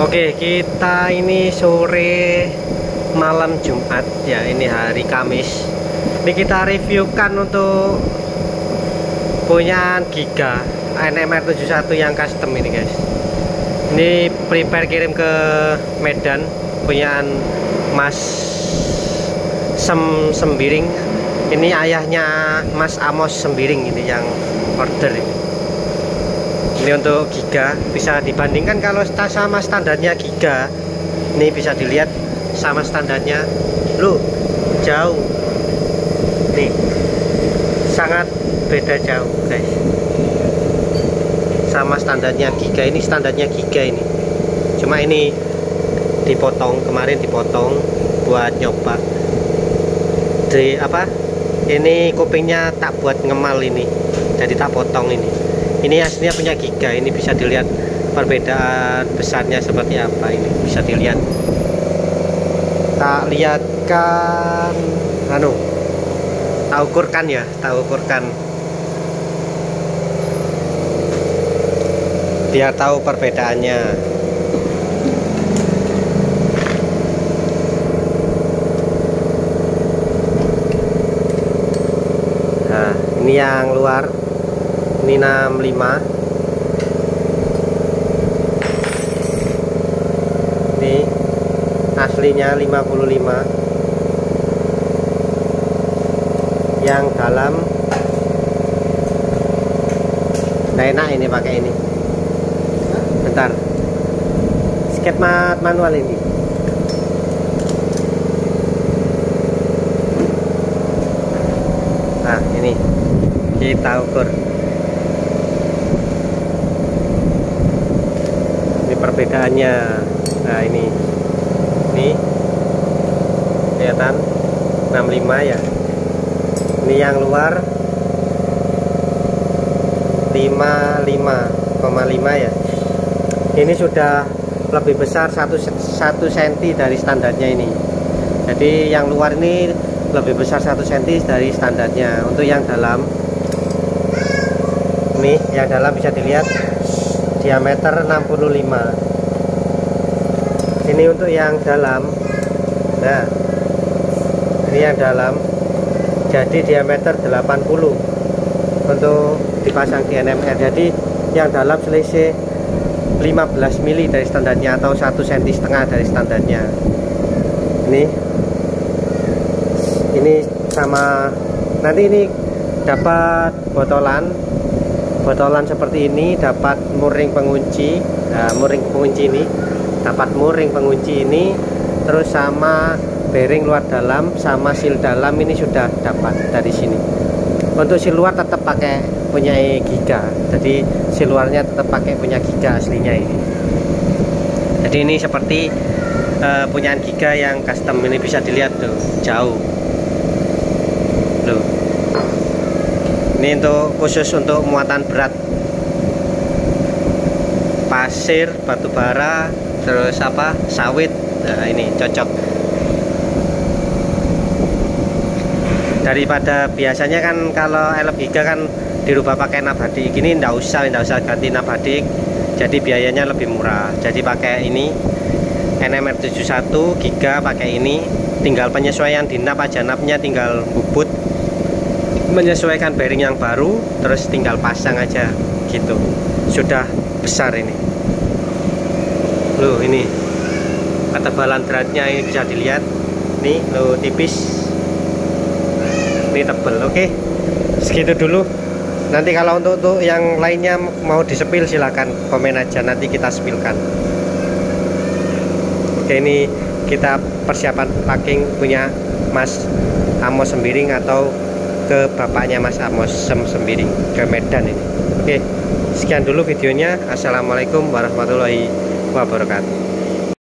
Oke, kita ini sore malam Jumat ya, ini hari Kamis. Ini kita reviewkan untuk punya Giga NMR 71 yang custom ini, guys. Ini prepare kirim ke Medan punyaan Mas Sem Sembiring. Ini ayahnya Mas Amos Sembiring ini yang order ini ini untuk giga bisa dibandingkan kalau sama standarnya giga. Ini bisa dilihat sama standarnya. Lu jauh. Nih sangat beda jauh guys. Sama standarnya giga. Ini standarnya giga ini. Cuma ini dipotong kemarin dipotong buat nyoba. Di apa? Ini kupingnya tak buat ngemal ini. Jadi tak potong ini ini aslinya punya giga ini bisa dilihat perbedaan besarnya seperti apa ini bisa dilihat. Tak lihatkan anu tak ukurkan ya tak ukurkan. Biar tahu perbedaannya. Nah ini yang luar ini 65 ini aslinya 55 yang dalam. Nah enak ini pakai ini. Bentar. Skate manual ini. Nah ini. Kita ukur perbedaannya. Nah ini. Ini. Kelihatan? 65 ya? Ini yang luar. 55,5 ya? Ini sudah lebih besar 1, 1 cm dari standarnya ini. Jadi yang luar ini lebih besar 1 cm dari standarnya. Untuk yang dalam. Ini yang dalam bisa dilihat diameter 65 ini untuk yang dalam. Nah ini yang dalam. Jadi diameter 80 untuk dipasang di NMR jadi yang dalam selisih 15 mili dari standarnya atau 1 cm setengah dari standarnya. Ini. Ini sama. Nanti ini dapat botolan botolan seperti ini dapat muring pengunci nah, muring pengunci ini dapat muring pengunci ini terus sama bearing luar dalam sama seal dalam ini sudah dapat dari sini. Untuk seal luar tetap pakai punya giga. Jadi seal luarnya tetap pakai punya giga aslinya ini. Jadi ini seperti uh, punyaan giga yang custom ini bisa dilihat tuh jauh. Tuh ini untuk khusus untuk muatan berat. Pasir batu bara terus apa? Sawit. Nah ini cocok. Daripada biasanya kan kalau elep giga kan dirubah pakai nabadik ini ndak usah ndak usah ganti nabadik jadi biayanya lebih murah. Jadi pakai ini NMR 71 giga pakai ini. Tinggal penyesuaian di nap aja. Napnya tinggal bubut menyesuaikan bearing yang baru terus tinggal pasang aja gitu. Sudah besar ini. Loh ini. Ketebalan beratnya ini bisa dilihat. Nih lo tipis. Ini tebel oke. Segitu dulu. Nanti kalau untuk, untuk yang lainnya mau disepil silahkan komen aja. Nanti kita sepilkan. Oke ini kita persiapan packing punya Mas Amos Sembiring atau ke bapaknya Mas Amos Sem Sembiring ke Medan ini. Oke sekian dulu videonya. Assalamualaikum warahmatullahi wabarakatuh